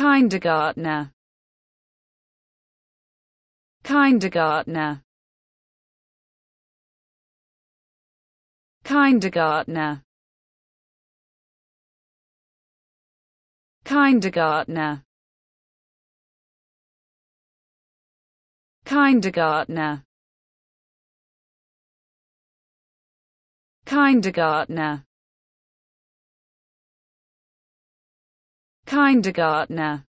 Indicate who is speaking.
Speaker 1: Kindergartner. Kindergartner. Kindergartner. Kindergartner. Kindergartner. Kindergartner Kindergartner